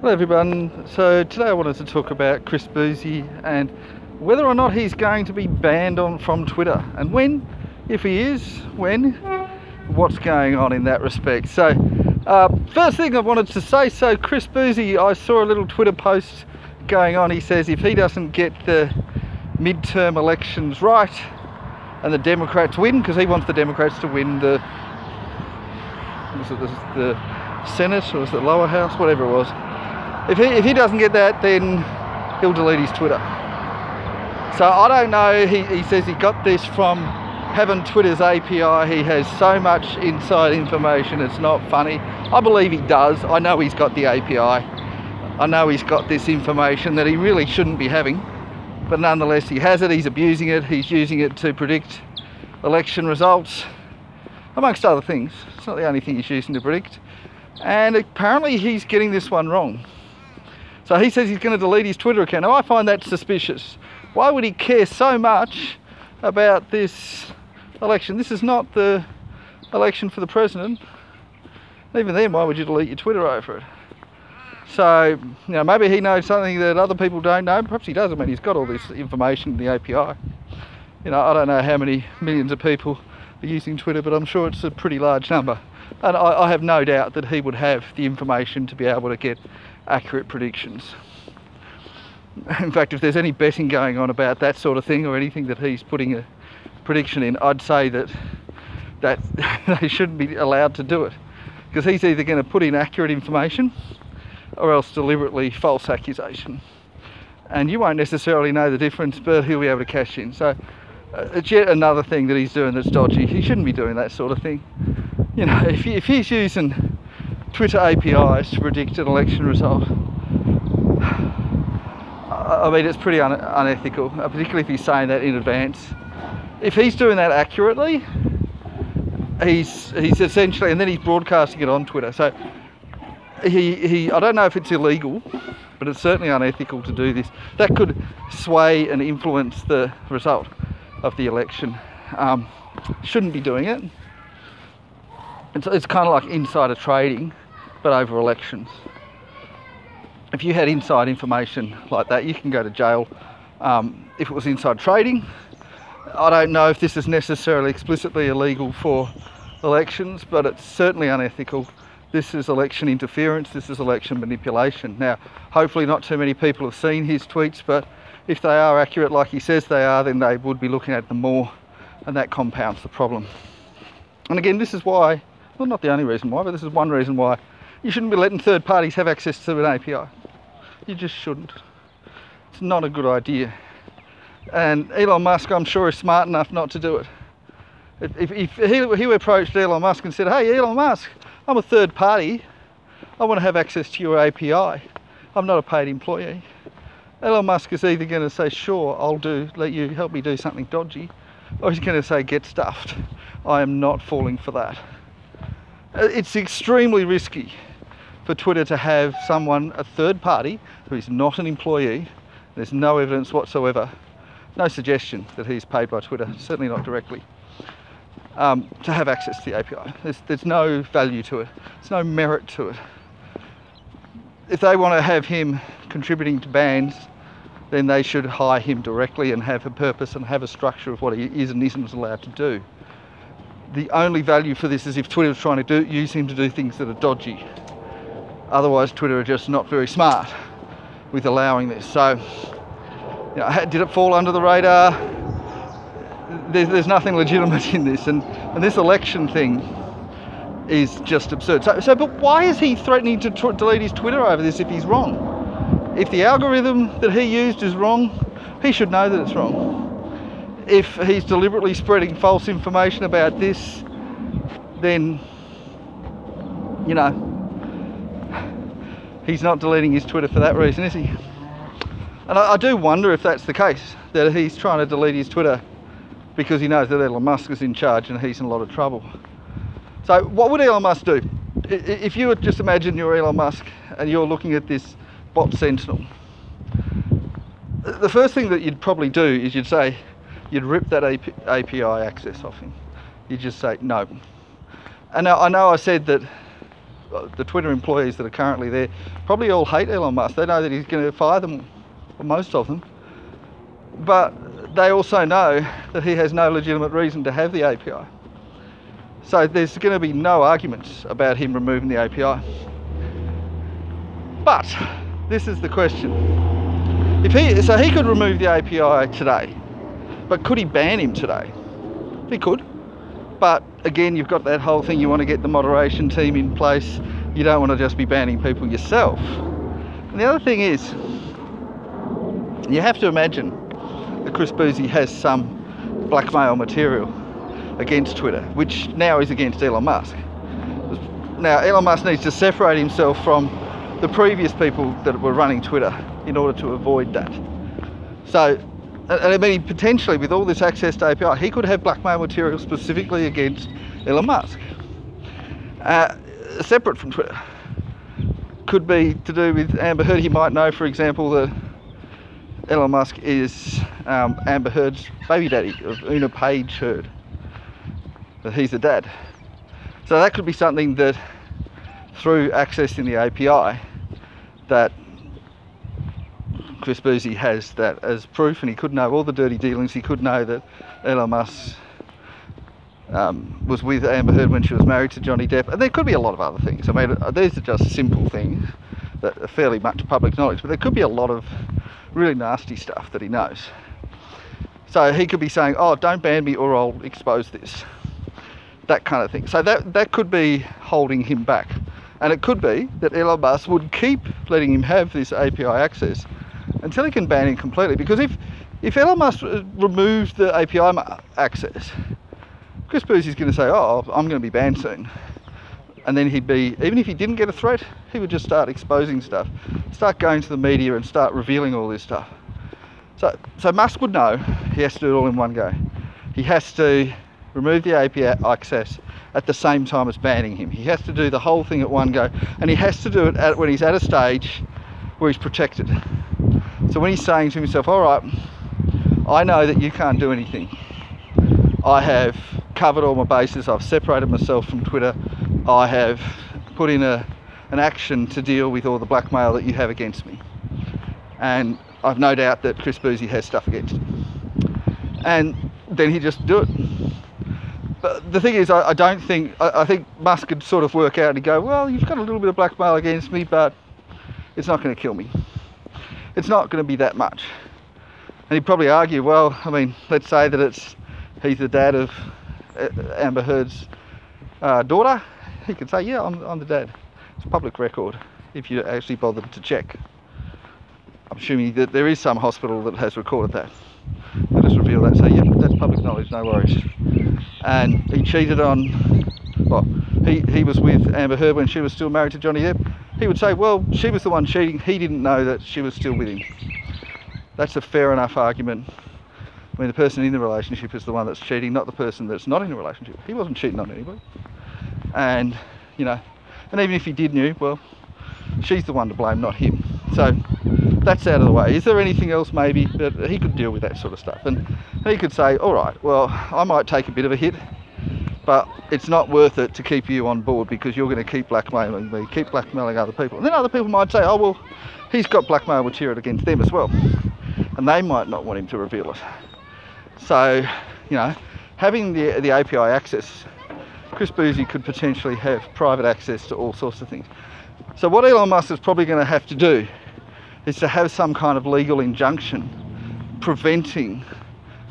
Hello everyone. So today I wanted to talk about Chris Bouzy and whether or not he's going to be banned on from Twitter and when, if he is, when, what's going on in that respect. So uh, first thing I wanted to say, so Chris Bouzy, I saw a little Twitter post going on. He says if he doesn't get the midterm elections right and the Democrats win, because he wants the Democrats to win the, was it the, the Senate or was it the lower house, whatever it was. If he, if he doesn't get that, then he'll delete his Twitter. So I don't know, he, he says he got this from having Twitter's API. He has so much inside information, it's not funny. I believe he does. I know he's got the API. I know he's got this information that he really shouldn't be having. But nonetheless, he has it, he's abusing it, he's using it to predict election results, amongst other things. It's not the only thing he's using to predict. And apparently he's getting this one wrong. So he says he's going to delete his Twitter account. Now I find that suspicious. Why would he care so much about this election? This is not the election for the president. Even then, why would you delete your Twitter over it? So, you know, maybe he knows something that other people don't know. Perhaps he does. I mean, he's got all this information in the API. You know, I don't know how many millions of people are using Twitter, but I'm sure it's a pretty large number. And I, I have no doubt that he would have the information to be able to get accurate predictions. In fact, if there's any betting going on about that sort of thing or anything that he's putting a prediction in, I'd say that that they shouldn't be allowed to do it because he's either going to put in accurate information or else deliberately false accusation. And you won't necessarily know the difference, but he'll be able to cash in. So uh, it's yet another thing that he's doing that's dodgy. He shouldn't be doing that sort of thing. You know, if, if he's using Twitter APIs to predict an election result, I mean, it's pretty un unethical, uh, particularly if he's saying that in advance. If he's doing that accurately, he's he's essentially, and then he's broadcasting it on Twitter. So he he, I don't know if it's illegal, but it's certainly unethical to do this. That could sway and influence the result of the election. Um, shouldn't be doing it. It's, it's kind of like insider trading, but over elections. If you had inside information like that, you can go to jail. Um, if it was inside trading, I don't know if this is necessarily explicitly illegal for elections, but it's certainly unethical. This is election interference, this is election manipulation. Now, hopefully not too many people have seen his tweets, but if they are accurate like he says they are, then they would be looking at them more, and that compounds the problem. And again, this is why, well, not the only reason why, but this is one reason why you shouldn't be letting third parties have access to an API. You just shouldn't. It's not a good idea. And Elon Musk, I'm sure, is smart enough not to do it. If, if, he, he approached Elon Musk and said, hey, Elon Musk, I'm a third party. I want to have access to your API. I'm not a paid employee. Elon Musk is either going to say, sure, I'll do, let you help me do something dodgy, or he's going to say, get stuffed. I am not falling for that. Uh, it's extremely risky for Twitter to have someone, a third party, who is not an employee, there's no evidence whatsoever, no suggestion that he's paid by Twitter, certainly not directly, um, to have access to the API. There's, there's no value to it, there's no merit to it. If they want to have him contributing to bans, then they should hire him directly and have a purpose and have a structure of what he is and isn't allowed to do. The only value for this is if Twitter is trying to do, use him to do things that are dodgy. Otherwise, Twitter are just not very smart with allowing this. So, you know, did it fall under the radar? There's, there's nothing legitimate in this, and, and this election thing is just absurd. So, so but why is he threatening to delete his Twitter over this if he's wrong? If the algorithm that he used is wrong, he should know that it's wrong. If he's deliberately spreading false information about this, then, you know, he's not deleting his Twitter for that reason, is he? And I, I, do wonder if that's the case, that he's trying to delete his Twitter because he knows that Elon Musk is in charge and he's in a lot of trouble. So what would Elon Musk do? If you would just imagine you're Elon Musk and you're looking at this bot sentinel, the first thing that you'd probably do is you'd say, you'd rip that API access off him. You'd just say, no. And I know I said that Uh, the Twitter employees that are currently there probably all hate Elon Musk. They know that he's going to fire them, most of them. But they also know that he has no legitimate reason to have the API. So there's going to be no arguments about him removing the API. But this is the question. If he so he could remove the API today, but could he ban him today? He could. But again, you've got that whole thing. You want to get the moderation team in place. You don't want to just be banning people yourself. And the other thing is, you have to imagine that Chris Bouzy has some blackmail material against Twitter, which now is against Elon Musk. Now, Elon Musk needs to separate himself from the previous people that were running Twitter in order to avoid that. So, I mean, potentially with all this access to API, he could have blackmail material specifically against Elon Musk, uh, separate from Twitter. Could be to do with Amber Heard. He might know, for example, that Elon Musk is um, Amber Heard's baby daddy of Oonagh Paige Heard that he's the dad. So that could be something that through accessing the API that Chris Bouzy has that as proof and he could know all the dirty dealings, he could know that Elon Musk um, was with Amber Heard when she was married to Johnny Depp and there could be a lot of other things. I mean these are just simple things that are fairly much public knowledge but there could be a lot of really nasty stuff that he knows. So he could be saying, oh don't ban me or I'll expose this that kind of thing. So that, that could be holding him back. And it could be that Elon Musk would keep letting him have this API access until he can ban him completely. Because if, if Elon Musk uh, removes the API access, Chris Bouzy is going to say, oh, I'm going to be banned soon. And then he'd be, even if he didn't get a threat, he would just start exposing stuff, start going to the media and start revealing all this stuff. So, so Musk would know he has to do it all in one go. He has to remove the API access at the same time as banning him. He has to do the whole thing at one go, and he has to do it at, when he's at a stage where he's protected. So when he's saying to himself, all right, I know that you can't do anything. I have covered all my bases. I've separated myself from Twitter. I have put in a, an action to deal with all the blackmail that you have against me. And I've no doubt that Chris Bouzy has stuff against him. And then he just do it but the thing is, I, I don't think I, I, think Musk could sort of work out and go, well, you've got a little bit of blackmail against me, but it's not going to kill me. It's not going to be that much. And he'd probably argue, well, I mean, let's say that it's he's the dad of uh, Amber Heard's uh, daughter. He could say, yeah, I'm, I'm the dad. It's public record if you actually bothered to check. I'm assuming that there is some hospital that has recorded that. They just reveal that, say, yeah, that's public knowledge, no worries and he cheated on well he, he was with Amber Heard when she was still married to Johnny Depp he would say well she was the one cheating. He didn't know that she was still with him. That's a fair enough argument I mean the person in the relationship is the one that's cheating not the person that's not in a relationship. He wasn't cheating on anybody. And you know and even if he did knew well she's the one to blame not him. So that's out of the way. Is there anything else maybe that he could deal with that sort of stuff? And he could say, all right, well, I might take a bit of a hit, but it's not worth it to keep you on board because you're going to keep blackmailing me, keep blackmailing other people. And then other people might say, oh, well, he's got blackmail material against them as well. And they might not want him to reveal it. So, you know, having the, the API access, Chris Bouzy could potentially have private access to all sorts of things. So what Elon Musk is probably going to have to do is to have some kind of legal injunction preventing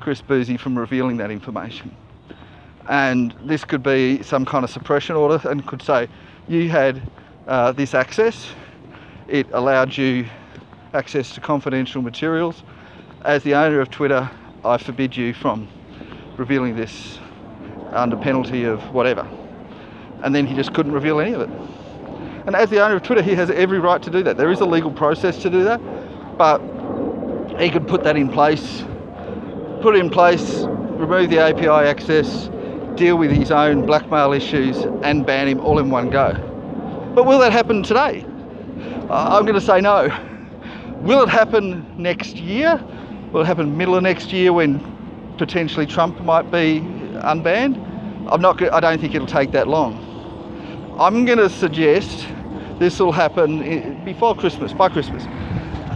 Chris Bouzy from revealing that information. And this could be some kind of suppression order and could say, you had uh, this access, it allowed you access to confidential materials. As the owner of Twitter, I forbid you from revealing this under penalty of whatever. And then he just couldn't reveal any of it. And as the owner of Twitter, he has every right to do that. There is a legal process to do that, but he could put that in place, put it in place, remove the API access, deal with his own blackmail issues, and ban him all in one go. But will that happen today? I'm going to say no. Will it happen next year? Will it happen middle of next year when potentially Trump might be unbanned? I'm not. I don't think it'll take that long. I'm going to suggest this will happen before Christmas, by Christmas.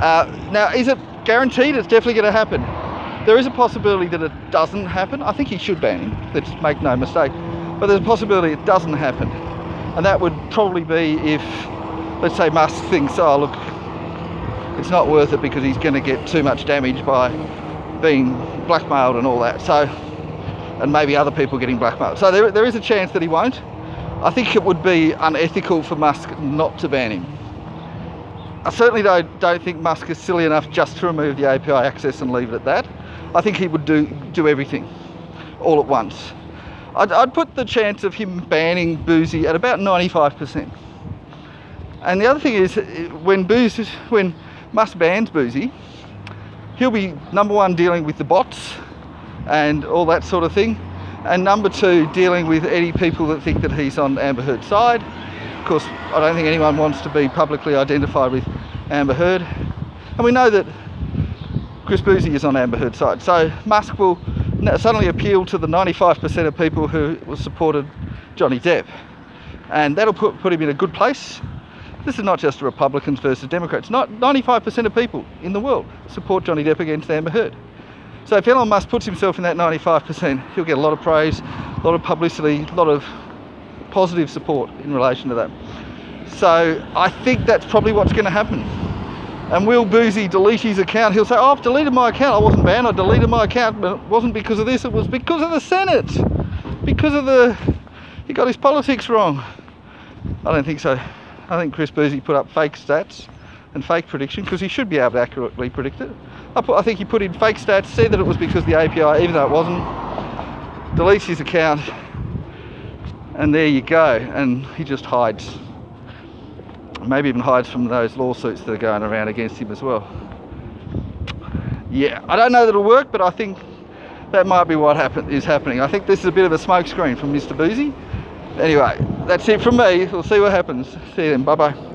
Uh, now, is it guaranteed? It's definitely going to happen. There is a possibility that it doesn't happen. I think he should ban him. Let's make no mistake. But there's a possibility it doesn't happen, and that would probably be if, let's say, Musk thinks, oh look, it's not worth it because he's going to get too much damage by being blackmailed and all that. So, and maybe other people getting blackmailed. So there, there is a chance that he won't. I think it would be unethical for Musk not to ban him. I certainly don't, don't think Musk is silly enough just to remove the API access and leave it at that. I think he would do, do everything all at once. I'd, I'd put the chance of him banning Bouzy at about 95%. And the other thing is, uh, when Bouzy, when Musk bans Bouzy, he'll be number one dealing with the bots and all that sort of thing, and number two dealing with any people that think that he's on Amber Heard's side. Of course, I don't think anyone wants to be publicly identified with Amber Heard, and we know that Chris Bouzy is on Amber Heard's side. So Musk will suddenly appeal to the 95% of people who supported Johnny Depp, and that'll put, put him in a good place this is not just Republicans versus Democrats. Not 95% of people in the world support Johnny Depp against Amber Heard. So if Elon Musk puts himself in that 95%, he'll get a lot of praise, a lot of publicity, a lot of positive support in relation to that. So I think that's probably what's going to happen. And will Bouzy delete his account? He'll say, oh, I've deleted my account. I wasn't banned. I deleted my account, but it wasn't because of this. It was because of the Senate. Because of the... He got his politics wrong. I don't think so. I think Chris Bouzy put up fake stats and fake prediction because he should be able to accurately predict it. I, put, I think he put in fake stats, said that it was because the API, even though it wasn't, deletes his account, and there you go. And he just hides. Maybe even hides from those lawsuits that are going around against him as well. Yeah, I don't know that it'll work, but I think that might be what happen, is happening. I think this is a bit of a smokescreen from Mr. Bouzy. Anyway, that's it from me. We'll see what happens. See you then. Bye bye.